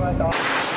Mà.